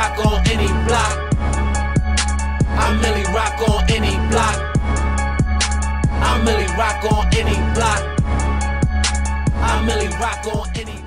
rock on any block. I really rock on any block. I really rock on any block. I really rock on any